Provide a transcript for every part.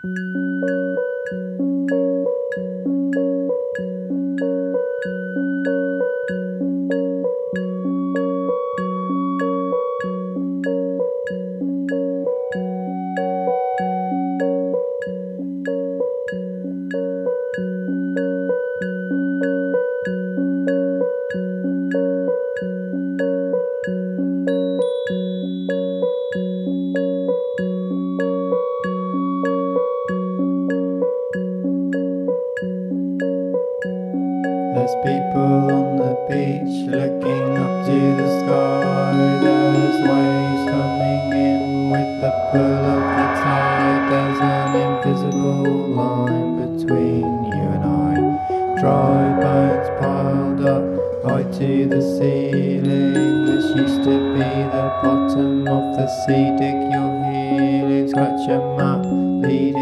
There's looking up to the sky. There's waves coming in with the pull of the tide. There's an invisible line between you and I. Dry bones piled up high to the ceiling. This used to be the bottom of the sea. Dig your healing, scratch a map leading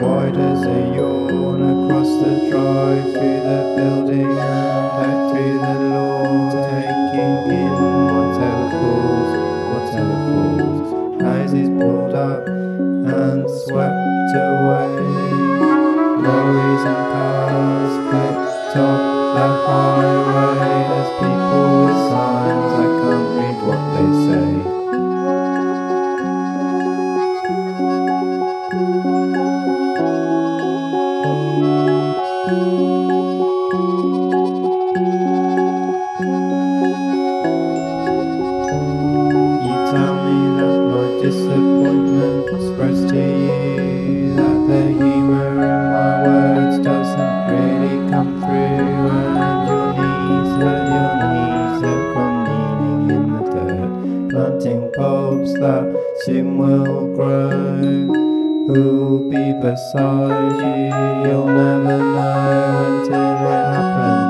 wide as a yawn across the drive through the building and out through the lawn, taking in whatever falls, whatever falls. Houses pulled up and swept away. Lorries and cars flipped off the highway. as people disappointment expressed to you that the humor in my words doesn't really come through, and your knees hurt, your knees hurt from kneeling in the dirt, planting bulbs that soon will grow. Who'll be beside you? You'll never know until it happens.